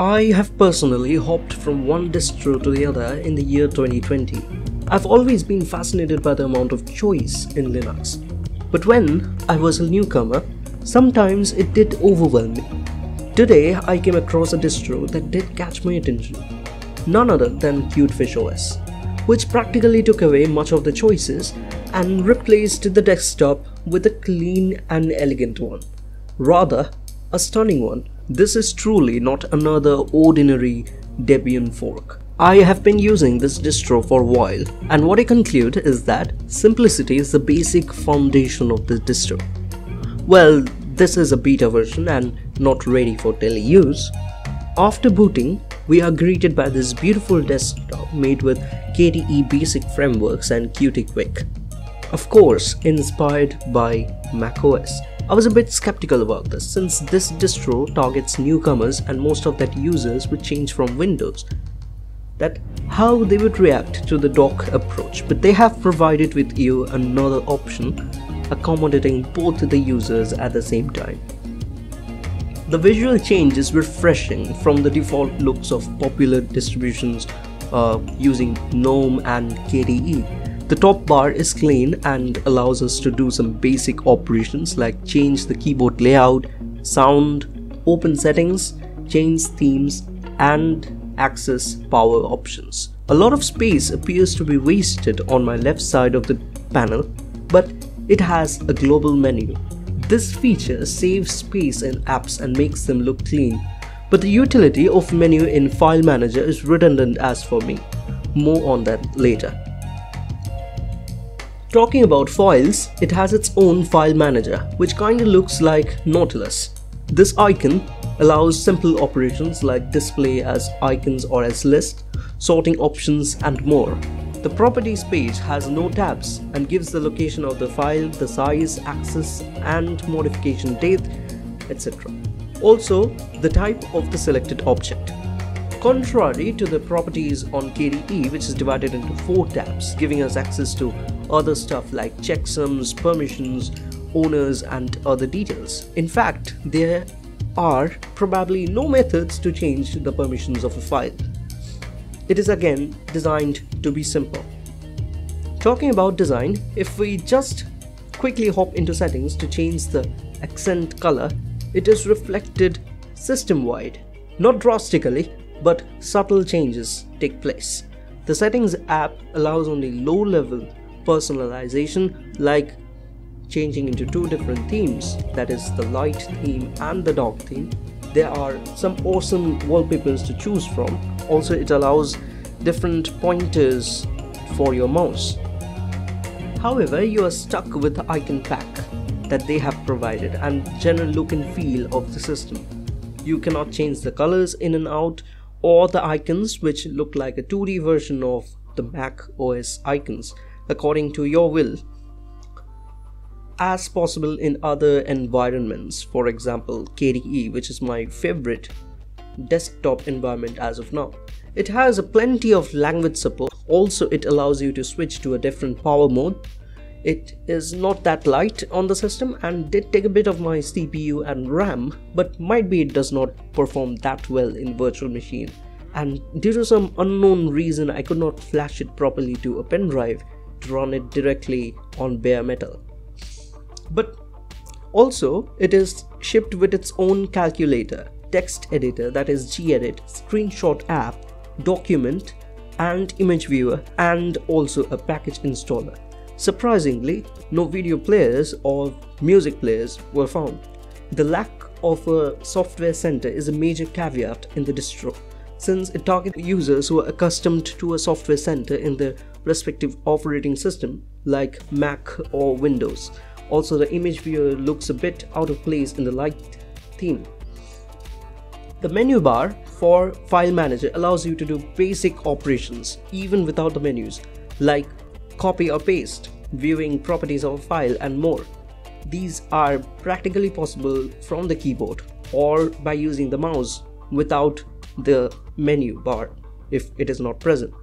I have personally hopped from one distro to the other in the year 2020. I've always been fascinated by the amount of choice in Linux. But when I was a newcomer, sometimes it did overwhelm me. Today, I came across a distro that did catch my attention. None other than Cutefish OS, which practically took away much of the choices and replaced the desktop with a clean and elegant one. Rather, a stunning one. This is truly not another ordinary Debian fork. I have been using this distro for a while and what I conclude is that simplicity is the basic foundation of this distro. Well, this is a beta version and not ready for daily use. After booting, we are greeted by this beautiful desktop made with KDE basic frameworks and Qt Quick. Of course, inspired by macOS. I was a bit skeptical about this since this distro targets newcomers and most of that users would change from Windows. That how they would react to the dock approach, but they have provided with you another option accommodating both the users at the same time. The visual change is refreshing from the default looks of popular distributions uh, using GNOME and KDE the top bar is clean and allows us to do some basic operations like change the keyboard layout, sound, open settings, change themes, and access power options. A lot of space appears to be wasted on my left side of the panel, but it has a global menu. This feature saves space in apps and makes them look clean, but the utility of menu in File Manager is redundant as for me. More on that later. Talking about files, it has its own file manager, which kinda looks like Nautilus. This icon allows simple operations like display as icons or as list, sorting options and more. The properties page has no tabs and gives the location of the file, the size, access and modification date, etc. Also, the type of the selected object. Contrary to the properties on KDE which is divided into 4 tabs giving us access to other stuff like checksums, permissions, owners and other details. In fact, there are probably no methods to change the permissions of a file. It is again designed to be simple. Talking about design, if we just quickly hop into settings to change the accent color, it is reflected system-wide. Not drastically, but subtle changes take place. The settings app allows only low-level personalization like changing into two different themes that is the light theme and the dark theme. There are some awesome wallpapers to choose from. Also it allows different pointers for your mouse. However you are stuck with the icon pack that they have provided and general look and feel of the system. You cannot change the colors in and out or the icons which look like a 2d version of the mac os icons according to your will. As possible in other environments for example KDE which is my favorite desktop environment as of now. It has a plenty of language support. Also it allows you to switch to a different power mode. It is not that light on the system and did take a bit of my CPU and RAM but might be it does not perform that well in virtual machine. And due to some unknown reason I could not flash it properly to a pen drive run it directly on bare metal. But also, it is shipped with its own calculator, text editor that is gedit, screenshot app, document, and image viewer, and also a package installer. Surprisingly, no video players or music players were found. The lack of a software center is a major caveat in the distro, since it targets users who are accustomed to a software center in their respective operating system like Mac or Windows. Also the image viewer looks a bit out of place in the light theme. The menu bar for File Manager allows you to do basic operations even without the menus like copy or paste, viewing properties of a file and more. These are practically possible from the keyboard or by using the mouse without the menu bar if it is not present.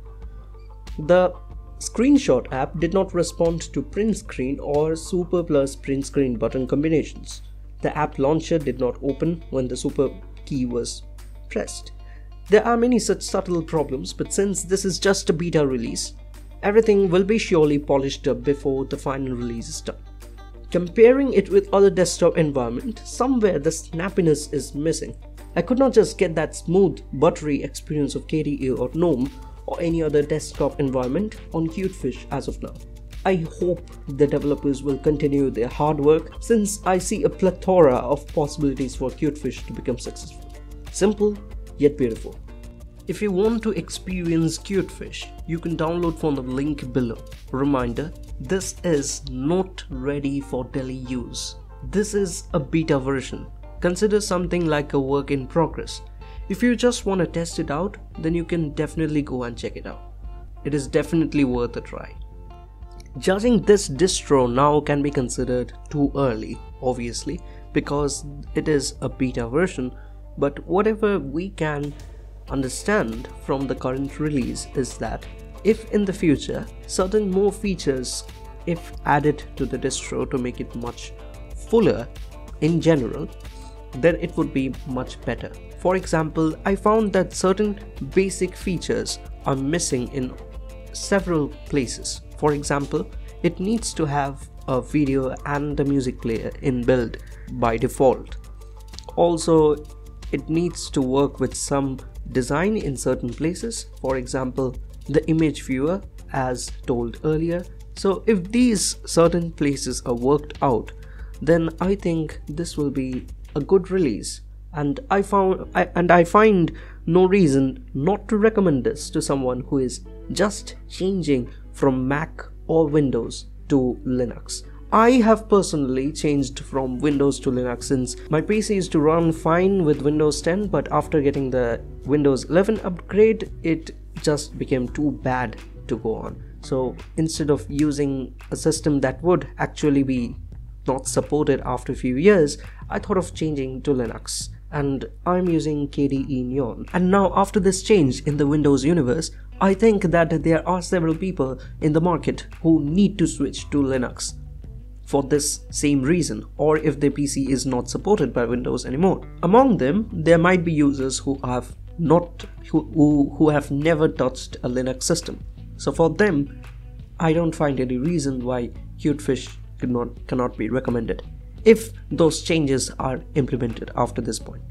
The Screenshot app did not respond to print screen or super plus print screen button combinations. The app launcher did not open when the super key was pressed. There are many such subtle problems, but since this is just a beta release, everything will be surely polished up before the final release is done. Comparing it with other desktop environment, somewhere the snappiness is missing. I could not just get that smooth, buttery experience of KDE or GNOME or any other desktop environment on Cutefish as of now. I hope the developers will continue their hard work since I see a plethora of possibilities for Cutefish to become successful. Simple yet beautiful. If you want to experience Cutefish, you can download from the link below. Reminder, this is not ready for daily use. This is a beta version. Consider something like a work in progress. If you just want to test it out, then you can definitely go and check it out. It is definitely worth a try. Judging this distro now can be considered too early, obviously, because it is a beta version, but whatever we can understand from the current release is that if in the future certain more features if added to the distro to make it much fuller in general then it would be much better for example i found that certain basic features are missing in several places for example, it needs to have a video and a music player inbuilt by default. Also, it needs to work with some design in certain places, for example, the image viewer as told earlier. So if these certain places are worked out, then I think this will be a good release and I found I, and I find no reason not to recommend this to someone who is just changing from Mac or Windows to Linux. I have personally changed from Windows to Linux since my PC used to run fine with Windows 10 but after getting the Windows 11 upgrade it just became too bad to go on. So instead of using a system that would actually be not supported after a few years, I thought of changing to Linux and I'm using KDE Neon. And now after this change in the Windows universe, I think that there are several people in the market who need to switch to Linux for this same reason or if their PC is not supported by Windows anymore. Among them, there might be users who have not who, who, have never touched a Linux system. So for them, I don't find any reason why Cutefish cannot, cannot be recommended if those changes are implemented after this point.